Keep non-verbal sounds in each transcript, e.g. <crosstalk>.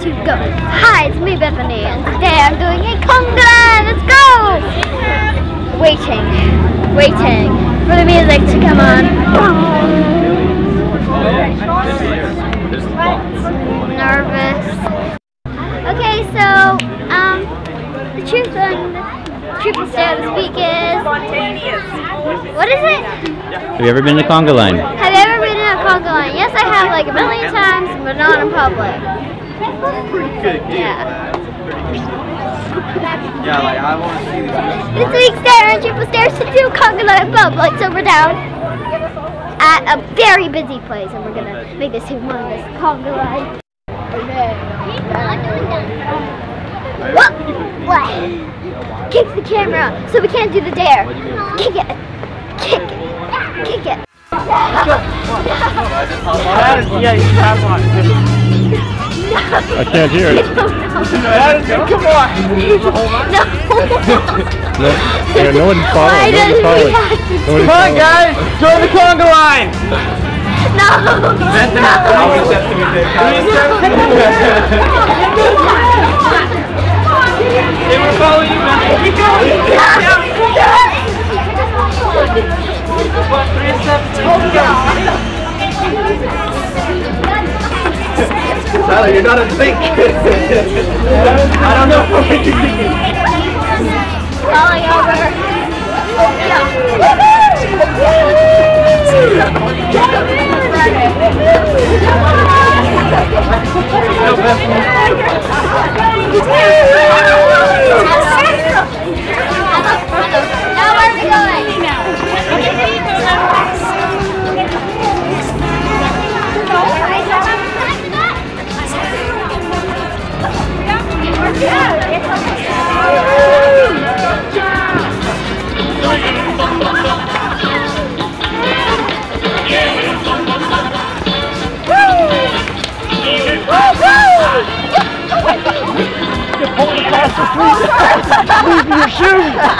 to go. Hi, it's me, Bethany, and today I'm doing a conga. Let's go! Waiting, waiting for the music to come on. Nervous. Okay, so um, the truth and the truth and so to speak is what is it? Have you ever been to a Conga Line? Have you ever been in a conga line? Yes, I have like a million times, but not in public. Pretty good Yeah. Yeah, like I want to see these. This week's Dare and Triple Stairs to do conga line public, so we're down at a very busy place, and we're gonna make this humongous conga line. What? What? Kick the camera, so we can't do the dare. Kick it. Kick it. Kick it. yeah, you have one. I can't hear it. <laughs> Addison, come on. No. No, yeah, no one's following. Why does Nobody's he following. have to Come on, following. guys, join the conga line. They will follow you, man. Keep going. Three steps. Tyler, you're not in sync. <laughs> I don't know what you're thinking. Falling over. <laughs> Now I'm <laughs>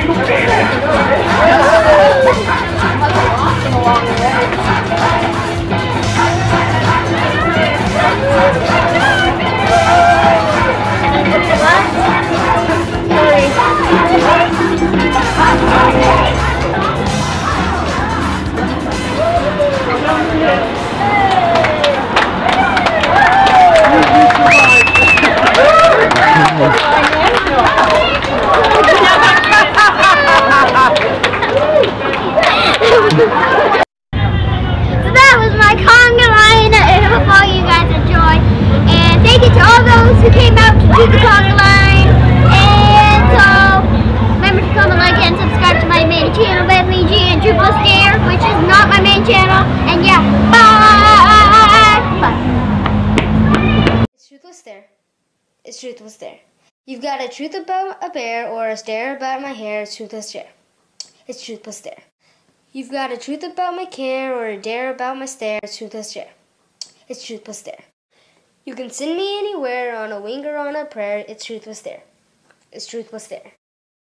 So do the conga line. And so remember to comment, like, and subscribe to my main channel, Bethany G and TruthPlusDare, which is not my main channel. And yeah, bye. Bye. It's TruthPlusDare. It's TruthPlusDare. You've got a truth about a bear or a stare about my hair. It's TruthPlusDare. It's TruthPlusDare. You've got a truth about my care or a dare about my stare. It's truthless there. It's truthless there. You can send me anywhere on a wing or on a prayer. It's TruthPlusDare. It's TruthPlusDare.